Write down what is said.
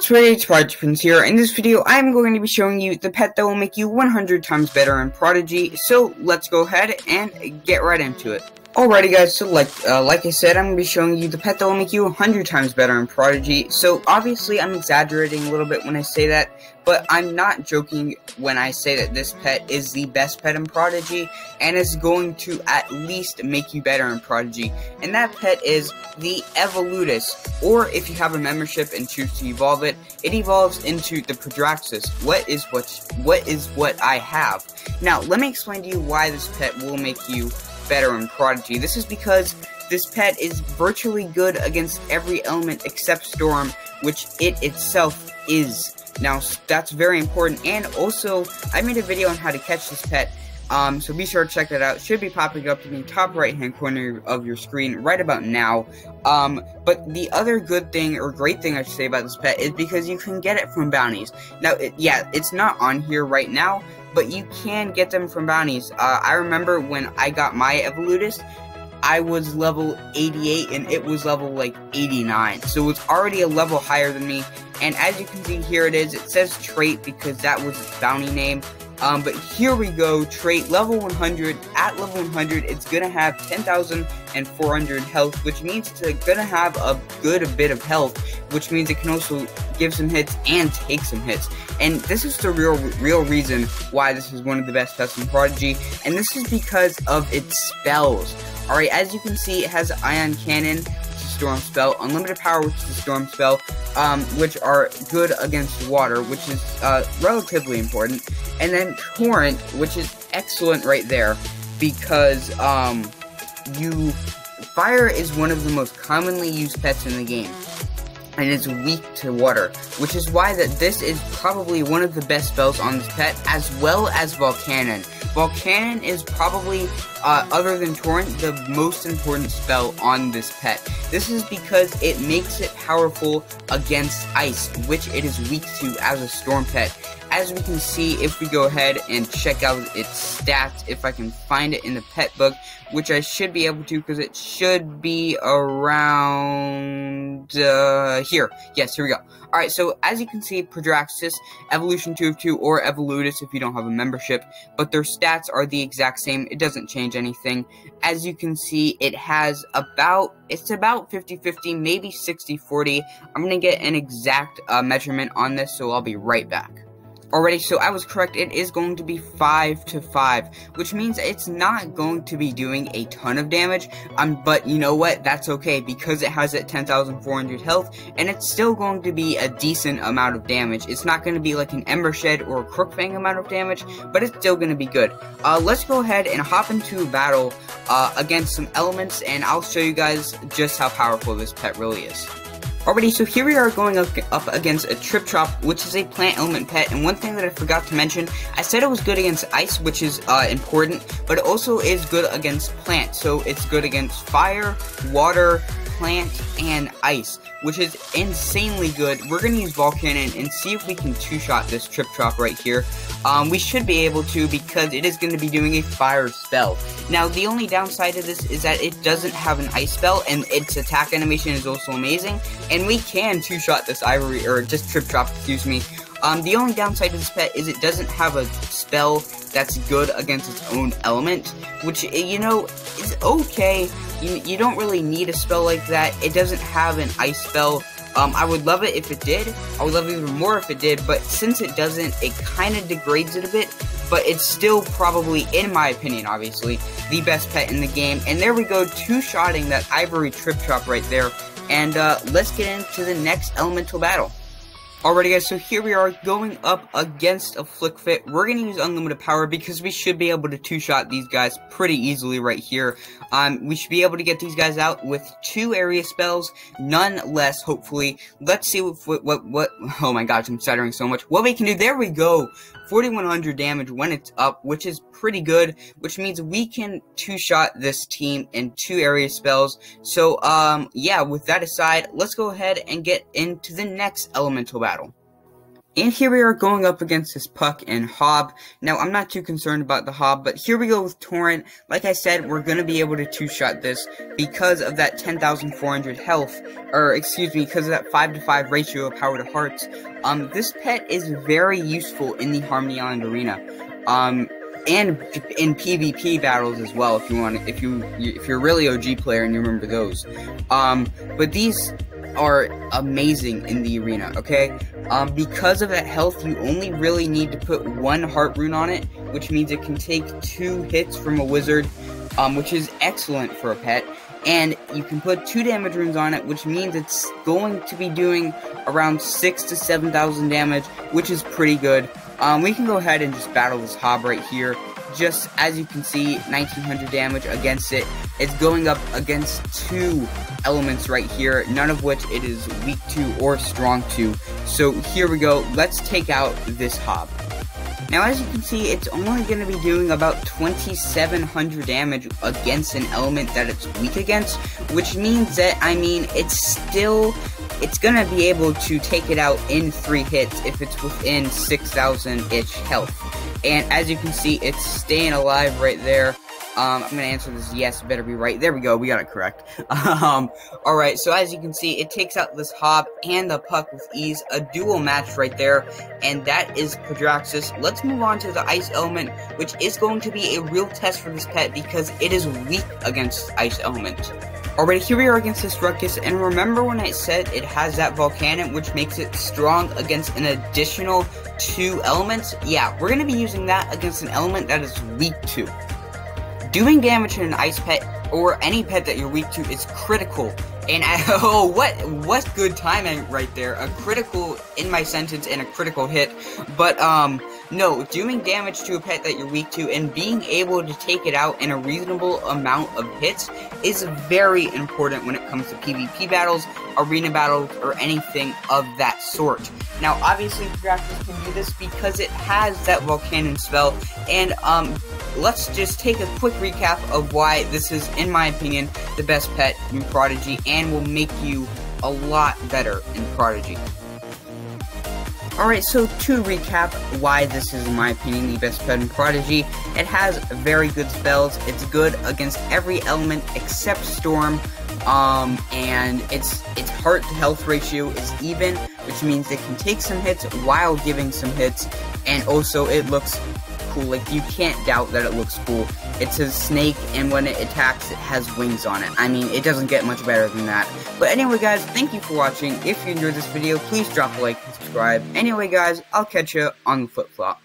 What's ready, it's Prodigy here. In this video, I'm going to be showing you the pet that will make you 100 times better in Prodigy, so let's go ahead and get right into it. Alrighty guys, so like uh, like I said, I'm going to be showing you the pet that will make you 100 times better in Prodigy. So obviously I'm exaggerating a little bit when I say that, but I'm not joking when I say that this pet is the best pet in Prodigy, and is going to at least make you better in Prodigy. And that pet is the Evolutus, or if you have a membership and choose to evolve it, it evolves into the Prodraxis. What is what, what is what I have? Now, let me explain to you why this pet will make you better in Prodigy. This is because this pet is virtually good against every element except Storm, which it itself is. Now, that's very important, and also, I made a video on how to catch this pet, um, so be sure to check that out. Should be popping up in the top right hand corner of your screen right about now. Um, but the other good thing, or great thing I should say about this pet, is because you can get it from bounties. Now, it, yeah, it's not on here right now, but you can get them from bounties. Uh, I remember when I got my Evolutus, I was level 88 and it was level like 89. So it's already a level higher than me. And as you can see here it is, it says trait because that was its bounty name. Um, but here we go, trait level 100. At level 100, it's gonna have 10,400 health, which means it's gonna have a good bit of health, which means it can also give some hits and take some hits. And this is the real, real reason why this is one of the best pets in Prodigy, and this is because of its spells. Alright, as you can see, it has Ion Cannon, Storm Spell, Unlimited Power, which is a Storm Spell, um, which are good against water, which is uh, relatively important, and then Torrent, which is excellent right there, because um, you fire is one of the most commonly used pets in the game and is weak to water, which is why that this is probably one of the best spells on this pet, as well as Volcanon. Volcanon is probably, uh, other than Torrent, the most important spell on this pet. This is because it makes it powerful against ice, which it is weak to as a storm pet. As we can see, if we go ahead and check out its stats, if I can find it in the pet book, which I should be able to because it should be around uh, here. Yes, here we go. Alright, so as you can see, Prodraxis, Evolution 2 of 2, or Evolutus if you don't have a membership, but their stats are the exact same. It doesn't change anything. As you can see, it has about, it's about 50-50, maybe 60-40. I'm going to get an exact uh, measurement on this, so I'll be right back. Alrighty, so I was correct, it is going to be 5 to 5, which means it's not going to be doing a ton of damage, um, but you know what, that's okay, because it has that 10,400 health, and it's still going to be a decent amount of damage. It's not going to be like an Ember Shed or a Crookfang amount of damage, but it's still going to be good. Uh, let's go ahead and hop into battle uh, against some elements, and I'll show you guys just how powerful this pet really is. Alrighty, so here we are going up, against a Trip Trop, which is a plant element pet, and one thing that I forgot to mention, I said it was good against ice, which is uh, important, but it also is good against plant, so it's good against fire, water, plant, and ice, which is insanely good. We're going to use Volcanon and see if we can two-shot this Trip Trop right here. Um, we should be able to because it is going to be doing a fire spell. Now, the only downside to this is that it doesn't have an ice spell, and its attack animation is also amazing, and we can two-shot this Ivory, or just Trip Trop, excuse me, um, the only downside to this pet is it doesn't have a spell that's good against its own element, which, you know, is okay. You, you don't really need a spell like that. It doesn't have an ice spell. Um, I would love it if it did. I would love it even more if it did, but since it doesn't, it kind of degrades it a bit. But it's still probably, in my opinion, obviously, the best pet in the game. And there we go, two-shotting that Ivory Trip Trop right there. And uh, let's get into the next elemental battle. Alrighty guys, so here we are going up against a Flick Fit. We're going to use unlimited power because we should be able to two-shot these guys pretty easily right here. Um, we should be able to get these guys out with two area spells, none less, hopefully. Let's see what, what, what, what, oh my gosh, I'm stuttering so much. What we can do, there we go. 4100 damage when it's up, which is pretty good, which means we can two-shot this team in two area spells. So, um, yeah, with that aside, let's go ahead and get into the next elemental battle. And here we are going up against this Puck and Hob. Now, I'm not too concerned about the Hob, but here we go with Torrent. Like I said, we're going to be able to two-shot this because of that 10,400 health, or excuse me, because of that 5 to 5 ratio of power to hearts. Um, this pet is very useful in the Harmony Island Arena. Um, and in PvP battles as well, if you want, if you if you're really OG player and you remember those. Um, but these are amazing in the arena, okay? Um, because of that health, you only really need to put one heart rune on it, which means it can take two hits from a wizard, um, which is excellent for a pet. And you can put two damage runes on it, which means it's going to be doing around six to seven thousand damage, which is pretty good. Um, we can go ahead and just battle this Hob right here just as you can see 1900 damage against it. It's going up against two elements right here none of which it is weak to or strong to. So here we go. Let's take out this hob. Now as you can see it's only going to be doing about 2700 damage against an element that it's weak against which means that I mean it's still it's gonna be able to take it out in three hits if it's within 6,000-ish health. And as you can see, it's staying alive right there. Um, I'm gonna answer this yes, better be right. There we go, we got it correct. Um, alright, so as you can see, it takes out this Hob and the Puck with ease, a dual match right there, and that is Quadraxis. Let's move on to the Ice Element, which is going to be a real test for this pet because it is weak against Ice Element. Alright, here we are against this Ruckus, and remember when I said it has that Volcanic, which makes it strong against an additional two elements? Yeah, we're going to be using that against an element that is weak to. Doing damage to an ice pet, or any pet that you're weak to, is critical. And I, oh, what what good timing right there. A critical in my sentence and a critical hit. But, um, no, doing damage to a pet that you're weak to and being able to take it out in a reasonable amount of hits is very important when it comes to PvP battles, arena battles, or anything of that sort. Now, obviously, Draxus can do this because it has that Volcanic spell, and um, let's just take a quick recap of why this is, in my opinion, the best pet in Prodigy and will make you a lot better in Prodigy. Alright, so to recap why this is, in my opinion, the best pet in Prodigy, it has very good spells, it's good against every element except Storm, um, and its its heart to health ratio is even, which means it can take some hits while giving some hits, and also it looks cool. Like, you can't doubt that it looks cool. It's a snake, and when it attacks, it has wings on it. I mean, it doesn't get much better than that. But anyway, guys, thank you for watching. If you enjoyed this video, please drop a like and subscribe. Anyway, guys, I'll catch you on the flip-flop.